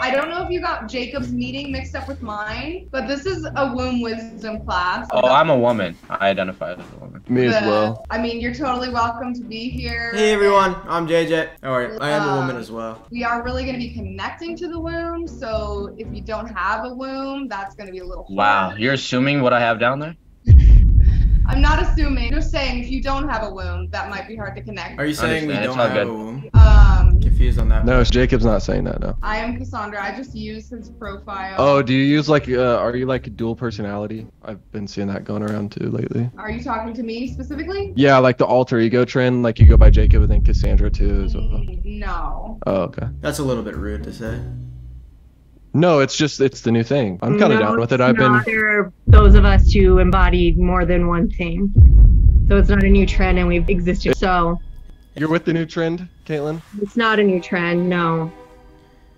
I don't know if you got Jacob's meeting mixed up with mine, but this is a womb wisdom class. Oh, I'm a woman. I identify as a woman. Me as well. I mean, you're totally welcome to be here. Hey everyone, I'm JJ. How are? I am a Uh, woman as well. We are really going to be connecting to the womb, so if you don't have a womb, that's going to be a little Wow, hard. you're assuming what I have down there? I'm not assuming. Just saying, if you don't have a womb, that might be hard to connect. Are you saying we don't have good. a womb? Um, Confused on that. No, Jacob's not saying that. No. I am Cassandra. I just use his profile. Oh, do you use like? Uh, are you like a dual personality? I've been seeing that going around too lately. Are you talking to me specifically? Yeah, like the alter ego trend. Like you go by Jacob and then Cassandra too. As well. Mm, No. Oh, okay. That's a little bit rude to say. No, it's just it's the new thing. I'm kind of No, down with it. I've been. not. There are those of us who embody more than one thing. So it's not a new trend, and we've existed. So You're with the new trend, Caitlin. it's not a new trend. No.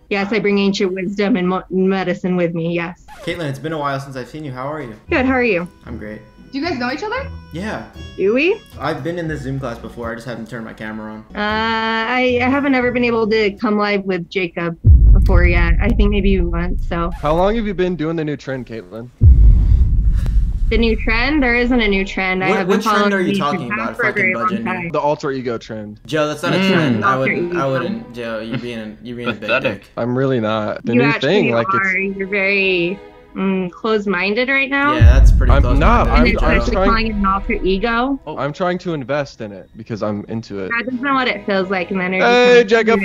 Yes, I bring ancient wisdom and mo- medicine with me. Yes. Caitlin, it's been a while since I've seen you. How are you? Good. How are you? I'm great. Do you guys know each other? Yeah, Do we? I've been in this Zoom class before. I just haven't turned my camera on. Uh, I, I haven't ever been able to come live with Jacob before yet. I think maybe once. So How long have you been doing the new trend, Caitlin? The new trend? There isn't a new trend. I What- have what trend are you talking about, for a very fucking budget? The alter ego trend. Joe, that's not a Mm. trend. I wouldn't. I wouldn't. Joe, you're being a, you're being a big Pathetic. dick. I'm really not. The you new actually thing, like are. it's. You're very mm, closed-minded right now. Yeah, that's pretty I'm close. not, and I'm- it's I'm actually trying- calling it an alter ego. I'm trying to invest in it because I'm into it. I doesn't know what it feels like, and then Hey, Jacob.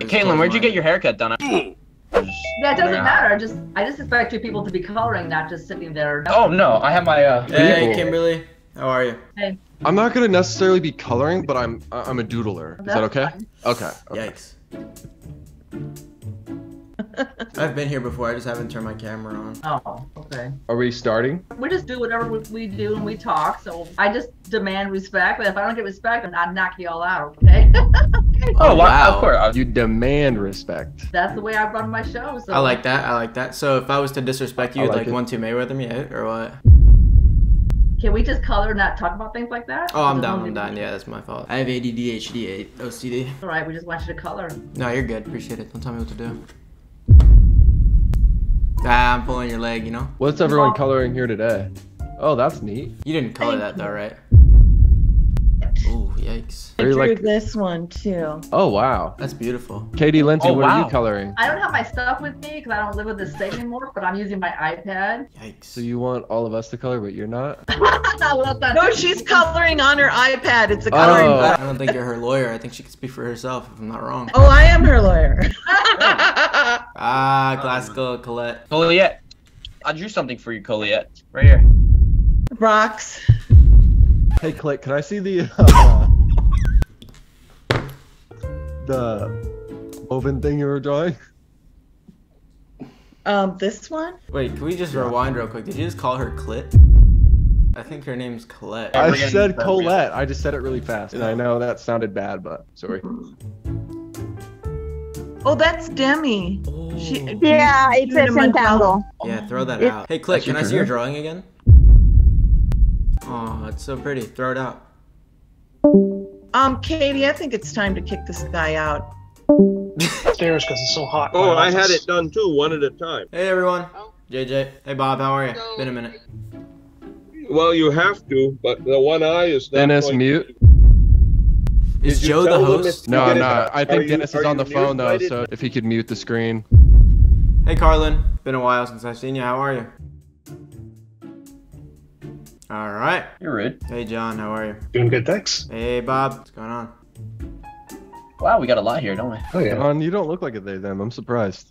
Caitlin, where'd you get your haircut done? Yeah, it doesn't matter. I just I just expect you people to be coloring, not just sitting there. Oh no, I have my uh. Hey, People. Kimberly. How are you? Hey. I'm not gonna necessarily be coloring, but I'm I'm a doodler. Is that okay? Okay. okay. Yikes. I've been here before. I just haven't turned my camera on. Oh, okay. Are we starting? We just do whatever we- we do and we talk. So I just demand respect. But if I don't get respect, then I knock you all out. Okay. Oh, wow. wow. Of course. You demand respect. That's the way I run my show. So I like that. I like that. So if I was to disrespect you, I like like it. one two Mayweather me, eh? or what? Can we just color and not talk about things like that? Oh, I'm done. I'm do- down. Yeah, that's my fault. I have ADD, HD, OCD. All right. We just want you to color. No, you're good. Appreciate it. Don't tell me what to do. Ah, I'm pulling your leg. You know. What's everyone coloring here today? Oh, that's neat. You didn't color that though, right? Ooh, yikes. Are you drew like? this one too. Oh wow. That's beautiful. Katie Lindsay, Oh, what are you coloring? I don't have my stuff with me because I don't live with the state anymore. But I'm using my iPad. Yikes. So you want all of us to color, but you're not? well, that's not No, she's coloring on her iPad. It's a coloring. Oh. I don't think you're her lawyer. I think she can speak for herself if I'm not wrong. Oh, I am her lawyer. Ah, classical Colette. Colette. I drew something for you, Colette. Right here. Rocks. Hey, Click, can I see the uh, the woven thing you were drawing? Um, this one. Wait, can we just rewind real quick? Did you just call her Clit? I think her name's Colette. I we're said appropriate. Colette. I just said it really fast, and I know that sounded bad, but sorry. Oh, that's Demi. She, Oh. Yeah, it's a Cinnamon Zentangle. Yeah, throw that It- out. Hey, Click, can I see your drawing again? Oh, it's so pretty. Throw it out. Um, Katie, I think it's time to kick this guy out. Stairs because it's so hot. Oh, I had it done too, one at a time. Hey, everyone. JJ. Hey, Bob. How are you? Been a minute. Well, you have to, but the one eye is not Dennis, mute. Is Joe the host? if- No, Get I'm not. out. I Are think you- Dennis is on the phone though, so if he could mute the screen. Hey, Carlin. Been a while since I've seen you. How are you? All right. You're rude. Hey, John. How are you? Doing good, thanks. Hey, Bob. What's going on? Wow, we got a lot here, don't we? Oh yeah. John, you don't look like a they them. I'm surprised.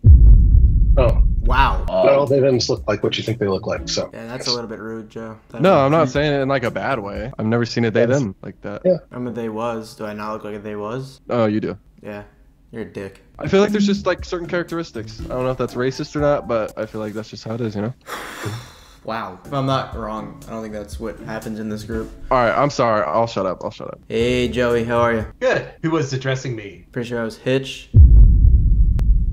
Oh, Wow. well, Uh, they them look like what you think they look like. So. Yeah, that's a little bit rude, Joe. No, I'm not saying it in like a bad way. I've never seen a they them like that. Yeah. I'm a they was. Do I not look like a they was? Oh, you do. Yeah. You're a dick. I feel like there's just like certain characteristics. I don't know if that's racist or not, but I feel like that's just how it is, you know. Wow. If I'm not wrong, I don't think that's what happens in this group. All right, I'm sorry. I'll shut up. I'll shut up. Hey, Joey. How are you? Good. Who was addressing me? Pretty sure I was Hitch.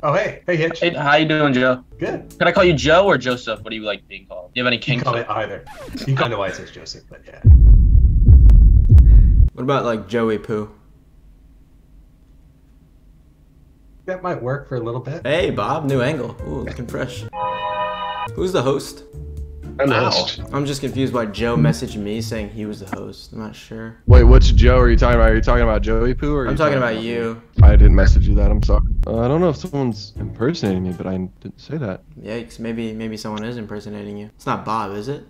Oh, hey. Hey, Hitch. Hey, how you doing, Joe? Good. Can I call you Joe or Joseph? What do you like being called? Do you have any You can call it either. You can call me why it says Joseph, but yeah. What about like Joey Poo? That might work for a little bit. Hey, Bob, new angle. Ooh, looking fresh. Who's the host? I'm Wow. I'm just confused why Joe messaged me saying he was the host. I'm not sure. Wait, which Joe are you talking about? Are you talking about Joey Poo or? are I'm you talking about you. I didn't message you that. I'm sorry. Uh, I don't know if someone's impersonating me, but I didn't say that. Yikes, maybe maybe someone is impersonating you. It's not Bob, is it?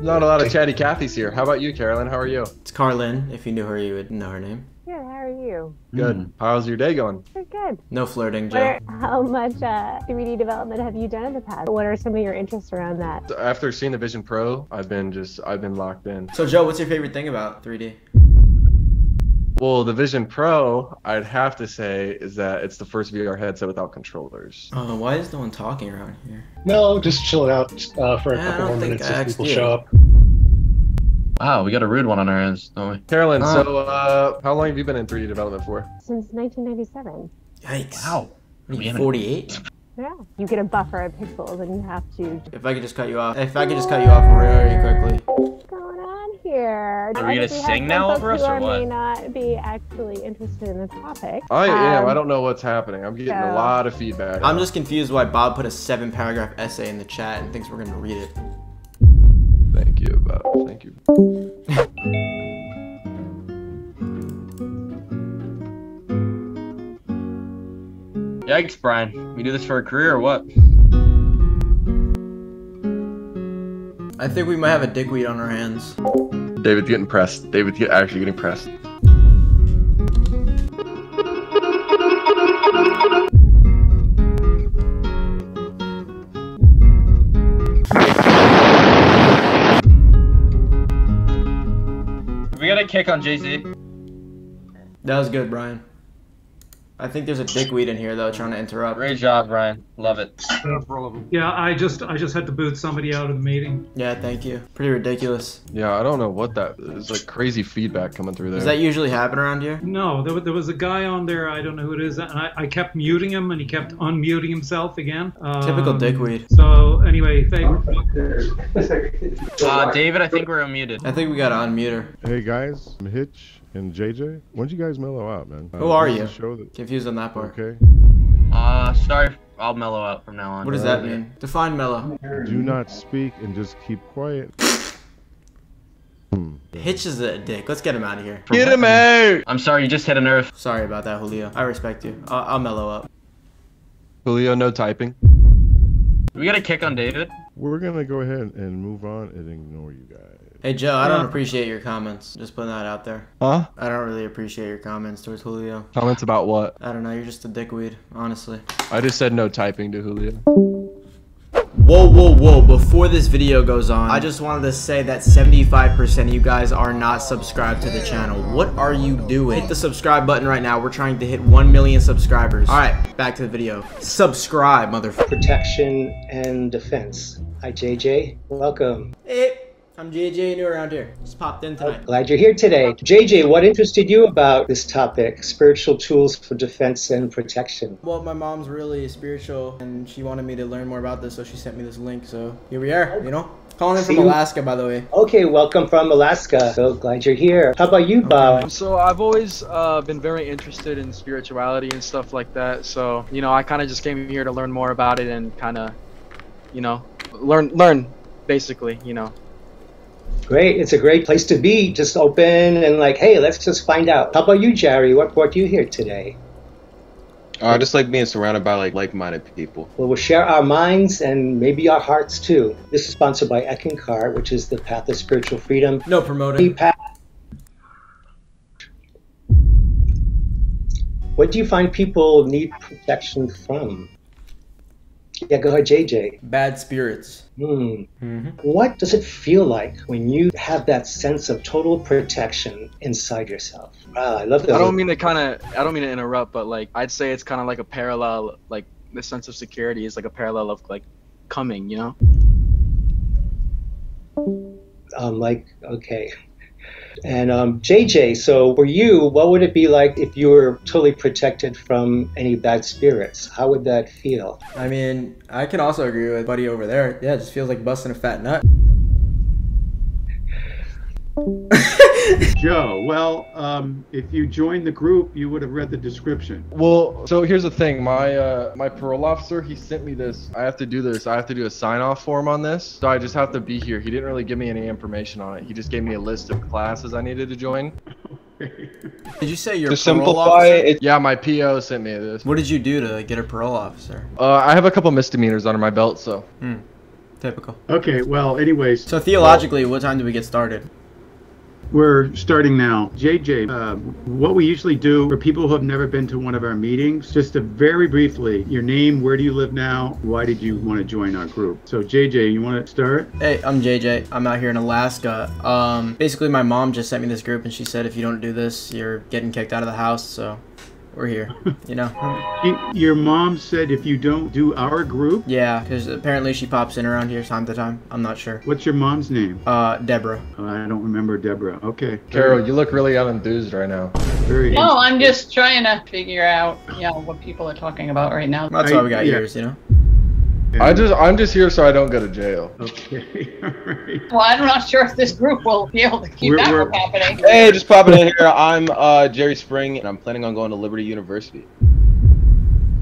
Not a lot of chatty Cathys here. How about you, Carolyn? How are you? It's Carlin. If you knew her, you would know her name. Good. How are you? Good. How's your day going? Pretty good. No flirting, Joe. are, how much uh, 3D development have you done in the past? What are some of your interests around that? After seeing the Vision Pro, I've been just I've been locked in. So, Joe, what's your favorite thing about 3D? Well, the Vision Pro, I'd have to say, is that it's the first VR headset without controllers. Oh, why is no one talking around here? No, just chilling out uh, for a Yeah, couple more minutes if people you. show up. Wow, we got a rude one on our hands, don't we? Carolyn, Oh. so uh, how long have you been in 3D development for? Since 1997. Yikes. Wow. You, 48? Yeah. You get a buffer of pixels and you have to. If I could just cut you off. If I could just cut you off very quickly. What's going on here? Are we I gonna think sing now folks over us or are what? may not be actually interested in the topic. I am. Um, I don't know what's happening. I'm getting a lot of feedback. I'm just confused why Bob put a seven paragraph essay in the chat and thinks we're gonna read it. Thank you, Bob. Thank you. Yikes, Brian. We do this for a career or what? I think we might have a dickweed on our hands. David's getting pressed. David's get, actually getting pressed. We got a kick on Jay Z. That was good, Brian. I think there's a dickweed in here though, trying to interrupt. Great job, Ryan. Love it. Yeah, I just I just had to boot somebody out of the meeting. Yeah, thank you. Pretty ridiculous. Yeah, I don't know what that is. Like crazy feedback coming through there. Does that usually happen around here? No, there, there was a guy on there. I don't know who it is, and I, I kept muting him, and he kept unmuting himself again. Typical Um, dickweed. So anyway, thank Uh, David, I think we're unmuted. I think we gotta unmute her. Hey guys, I'm Hitch and JJ. When'd you guys mellow out, man? Who Uh, are you? is a Show that, Confused on that part. okay. Uh, sorry. I'll mellow out from now on. What does that mean? Define mellow. Do not speak and just keep quiet. Hmm. Hitch is a dick. Let's get him out of here. Get him out! I'm sorry, you just hit a nerve. Sorry about that, Julio. I respect you. I'll, I'll mellow up. Julio, no typing. We got a kick on David. We're gonna go ahead and move on and ignore you guys. Hey Joe, I don't Yeah. appreciate your comments. Just putting that out there. Huh? I don't really appreciate your comments towards Julio. Comments about what? I don't know. You're just a dickweed, honestly. I just said no typing to Julio. Whoa, whoa, whoa. Before this video goes on, I just wanted to say that 75% of you guys are not subscribed to the channel. What are you doing? Hit the subscribe button right now. We're trying to hit 1 million subscribers. All right, back to the video. Subscribe, motherfucker. protection and defense. Hi, JJ. Welcome. Hey, I'm JJ, new around here. Just popped in tonight. Glad you're here today. JJ, what interested you about this topic? Spiritual tools for defense and protection. Well, my mom's really spiritual, and she wanted me to learn more about this, so she sent me this link. So here we are, you know? Calling in from See? Alaska, by the way. Okay, welcome from Alaska. So glad you're here. How about you, Bob? So I've always uh, been very interested in spirituality and stuff like that. So you know, I kind of just came here to learn more about it and kind of, you know, learn learn basically. You know. Great. It's a great place to be. Just open and like, hey, let's just find out. How about you, Jerry? What brought you here today? Uh, I just like being surrounded by like like-minded people. Well, we'll share our minds and maybe our hearts too. This is sponsored by Eckankar, which is the Path of Spiritual Freedom. No promoting. What do you find people need protection from? Yeah, go ahead, JJ. Bad spirits. Hmm. What does it feel like when you have that sense of total protection inside yourself? Wow, I love that. I don't mean to kind of I don't mean to interrupt, but like I'd say it's kind of like a parallel, like the sense of security is like a parallel of like coming. You know. um, like okay and um, jj so for you what would it be like if you were totally protected from any bad spirits how would that feel I mean, I can also agree with Buddy over there. Yeah, it just feels like busting a fat nut. Joe, well, um, if you joined the group, you would have read the description. Well, so here's the thing. My uh, my parole officer, he sent me this. I have to do this. I have to do a sign off form on this. So I just have to be here. He didn't really give me any information on it. He just gave me a list of classes I needed to join. Did you say your To parole simplify officer? it- Yeah, my PO sent me this. What did you do to get a parole officer? Uh, I have a couple misdemeanors under my belt, so. Hmm. Typical. Okay, well, anyways. So theologically, what time do we get started? We're starting now. JJ, uh, what we usually do for people who have never been to one of our meetings, just very briefly, your name, where do you live now, why did you want to join our group? So, JJ, you want to start? Hey, I'm JJ. I'm out here in Alaska. Um, basically, my mom just sent me this group, and she said if you don't do this, you're getting kicked out of the house. So, we're here. You know. Your mom said if you don't do our group, Yeah, because apparently she pops in around here time to time. I'm not sure. what's your mom's name? Uh, Deborah. Uh, I don't remember Deborah. Okay. Carol, you look really unenthused right now. Very No, I'm just trying to figure out, you know, what people are talking about right now. That's why we got ears, you know. I just I'm just here so I don't go to jail. Okay. Well, I'm not sure if this group will be able to keep We're- that we're- from happening. Hey, just popping in here. I'm uh, Jerry Spring, and I'm planning on going to Liberty University.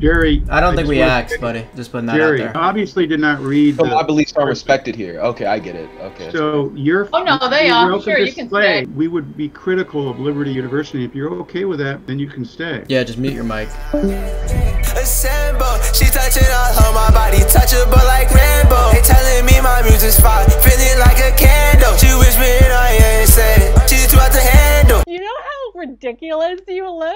Jerry. I don't think we wanna asked, buddy. Just putting that Jerry out there. obviously did not read So the. my beliefs are respected here. Okay, I get it. Okay. So you're. Oh, no, they you're are. welcome Sure, you can stay. stay. We would be critical of Liberty University. If you're okay with that, then you can stay. Yeah, just mute your mic. She touching all on my body, touchable like Rambo. They telling me my music's fire, feeling like a candle. She and I ain't said. She's to handle. You know how ridiculous you look?